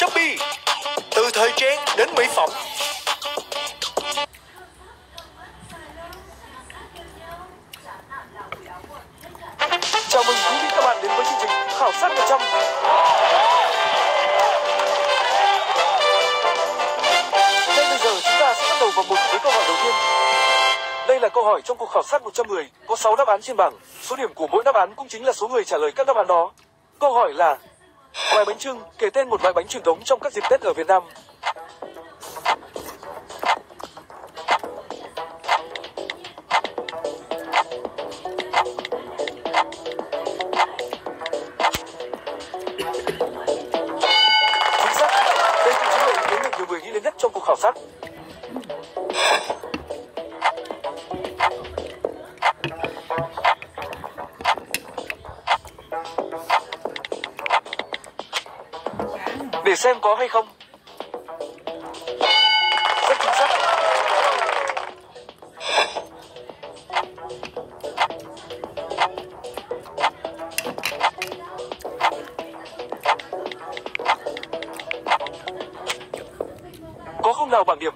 Shopee. Từ thời trang đến mỹ phẩm. Chào mừng quý vị các bạn đến với chương trình Khảo sát 100. Ngay bây giờ chúng ta sẽ bắt đầu vào một với câu hỏi đầu tiên. Đây là câu hỏi trong cuộc khảo sát 110, có 6 đáp án trên bảng. Số điểm của mỗi đáp án cũng chính là số người trả lời các đáp án đó. Câu hỏi là Ngoài bánh trưng, kể tên một loại bánh truyền thống trong các dịp Tết ở Việt Nam. Xem có hay không. Rất chính xác. Có không nào bảng điểm?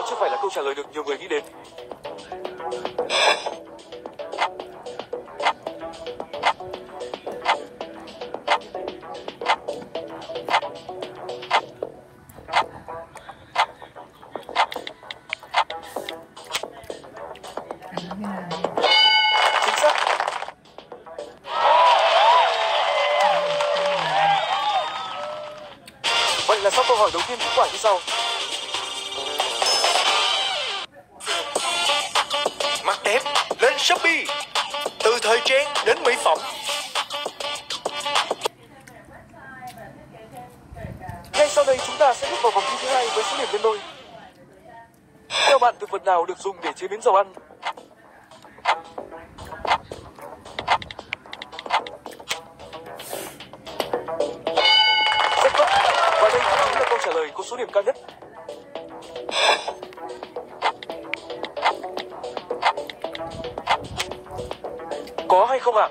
Đó chưa phải là câu trả lời được nhiều người nghĩ đến. Vậy là sau câu hỏi đầu tiên kết quả như sau. Shopee. Từ thời trang đến mỹ phẩm. Ngay sau đây chúng ta sẽ bước vào vòng thi thứ hai với số điểm lên đôi. Theo bạn, thực vật nào được dùng để chế biến dầu ăn? Rất tốt. Và đây cũng là câu trả lời có số điểm cao nhất. Có hay không ạ?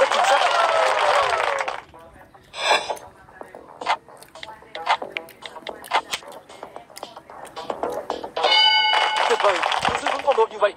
Rất chính xác. Tuyệt vời, cứ giữ vững phong độ như vậy.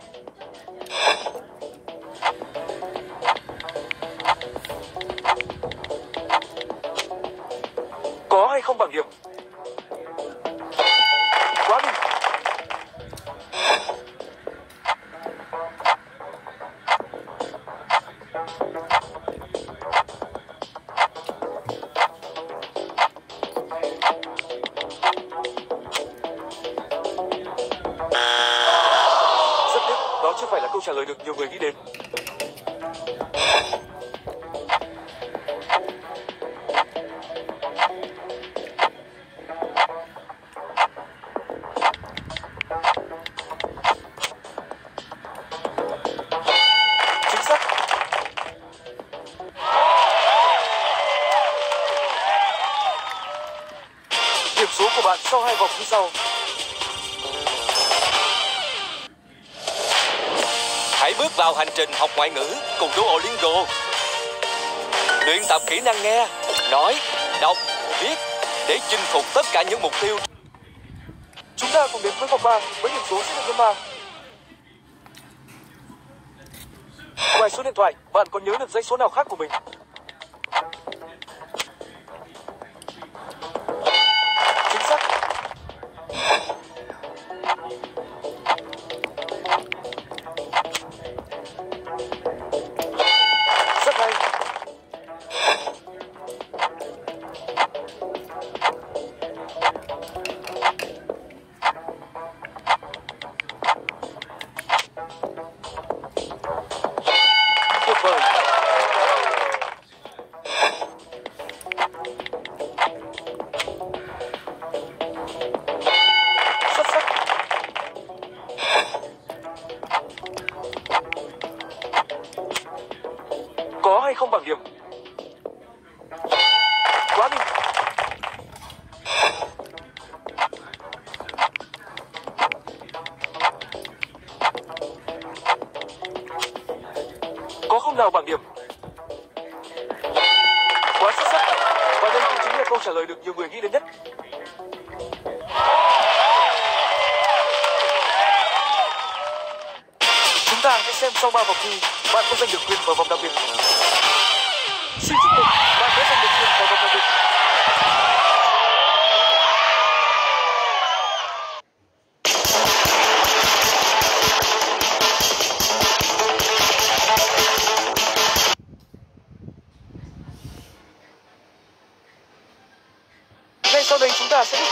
Lời được nhiều người nghĩ đến. Chính xác. Điểm số của bạn sau hai vòng như sau. Hãy bước vào hành trình học ngoại ngữ cùng Duolingo. Luyện tập kỹ năng nghe, nói, đọc, viết để chinh phục tất cả những mục tiêu Chúng ta cùng đến với vòng 3 với điểm số sẽ được nhân 3. Ngoài số điện thoại, bạn còn nhớ được dãy số nào khác của mình? Nào bảng điểm? Quá xuất sắc. Và đây cũng chính là câu trả lời được nhiều người nghĩ đến nhất. Chúng ta hãy xem sau 3 vòng thi, bạn có giành được quyền vào vòng đặc biệt.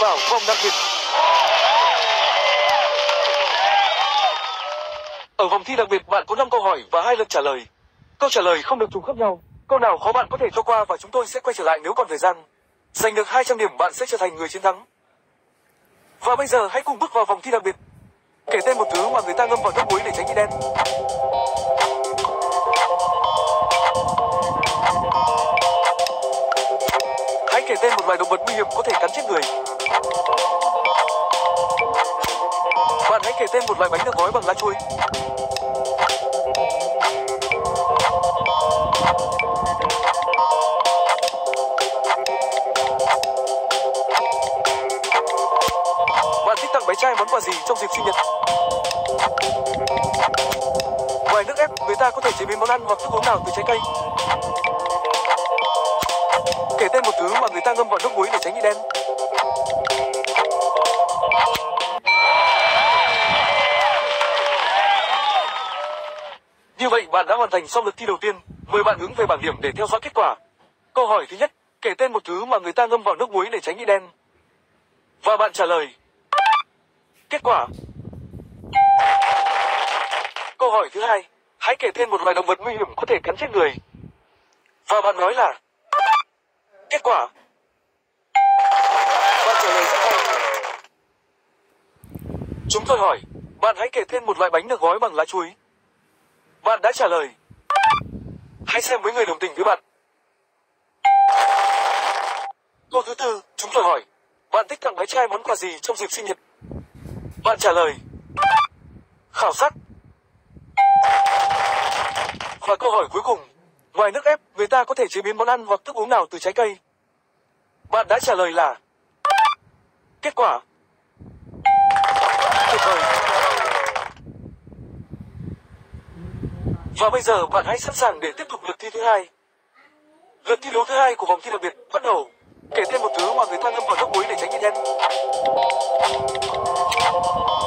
Vào vòng đặc biệt. Ở vòng thi đặc biệt, bạn có 5 câu hỏi và hai lượt trả lời. Câu trả lời không được trùng khớp nhau. Câu nào khó bạn có thể cho qua và chúng tôi sẽ quay trở lại nếu còn thời gian. Giành được 200 điểm, bạn sẽ trở thành người chiến thắng. Và bây giờ hãy cùng bước vào vòng thi đặc biệt. Kể tên một thứ mà người ta ngâm vào loại bánh được gói bằng lá chuối. Bạn thích tặng bé trai món quà gì trong dịp sinh nhật? Ngoài nước ép, người ta có thể chế biến món ăn hoặc thức uống nào từ trái cây. Kể tên một thứ mà người ta ngâm vào nước muối để tránh bị đen. Hoàn thành xong lượt thi đầu tiên. Mời bạn hướng về bảng điểm để theo dõi kết quả. Câu hỏi thứ nhất, kể tên một thứ mà người ta ngâm vào nước muối để tránh bị đen. Và bạn trả lời. Kết quả. Câu hỏi thứ hai, hãy kể tên một loài động vật nguy hiểm có thể cắn chết người. Và bạn nói là. Kết quả. Bạn trả lời rất hay. Chúng tôi hỏi, bạn hãy kể tên một loại bánh được gói bằng lá chuối. Bạn đã trả lời. Hãy xem với người đồng tình với bạn. Câu thứ tư, chúng tôi hỏi, bạn thích tặng bé trai món quà gì trong dịp sinh nhật? Bạn trả lời. Khảo sát. Và câu hỏi cuối cùng, ngoài nước ép, người ta có thể chế biến món ăn hoặc thức uống nào từ trái cây? Bạn đã trả lời là. Kết quả. Tuyệt vời. Và bây giờ bạn hãy sẵn sàng để tiếp tục lượt thi thứ hai. Lượt thi đấu thứ hai của vòng thi đặc biệt bắt đầu. Kể tên một thứ mà người ta ngâm vào nước muối để tránh bị đen.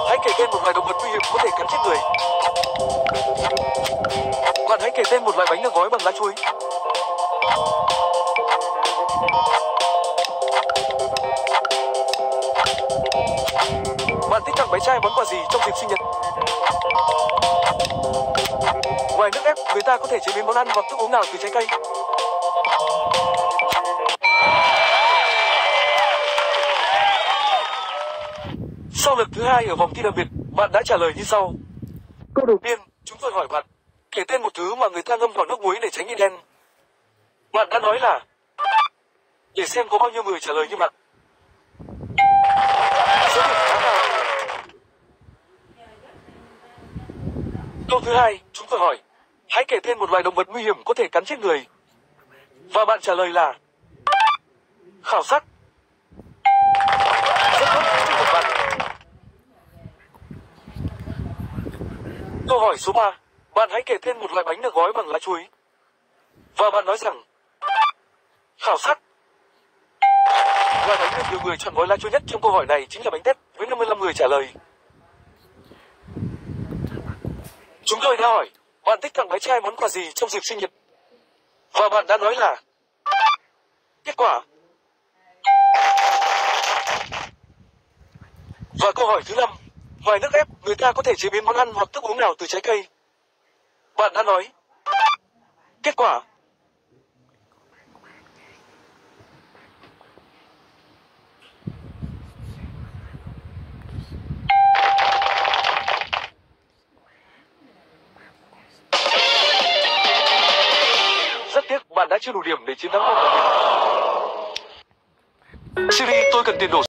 Hãy kể tên một loài động vật nguy hiểm có thể cắn chết người. Bạn hãy kể tên một loại bánh được gói bằng lá chuối. Bạn thích tặng bé trai món quà gì trong dịp sinh nhật? Ngoài nước ép, người ta có thể chế biến món ăn hoặc thức uống nào từ trái cây. Sau lượt thứ hai ở vòng thi đặc biệt, bạn đã trả lời như sau. Câu đầu tiên, chúng tôi hỏi bạn, kể tên một thứ mà người ta ngâm vào nước muối để tránh bị đen. Bạn đã nói là, để xem có bao nhiêu người trả lời như bạn. Số điểm khá cao. Câu thứ hai, chúng tôi hỏi, hãy kể tên một loài động vật nguy hiểm có thể cắn chết người. Và bạn trả lời là khảo sát. Rất tốt, chúc mừng bạn. Câu hỏi số 3, bạn hãy kể tên một loại bánh được gói bằng lá chuối. Và bạn nói rằng khảo sát. Loại bánh được nhiều người chọn gói lá chuối nhất trong câu hỏi này chính là bánh tét với 55 người trả lời. Chúng tôi đã hỏi, bạn thích tặng bé trai món quà gì trong dịp sinh nhật? Và bạn đã nói là Kết quả Và câu hỏi thứ năm Ngoài nước ép, người ta có thể chế biến món ăn hoặc thức uống nào từ trái cây? Bạn đã nói Kết quả bạn đã chưa đủ điểm để chiến thắng vòng Siri tôi cần tiền đổ